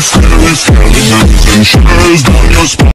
scary skeletons and shivers down your spine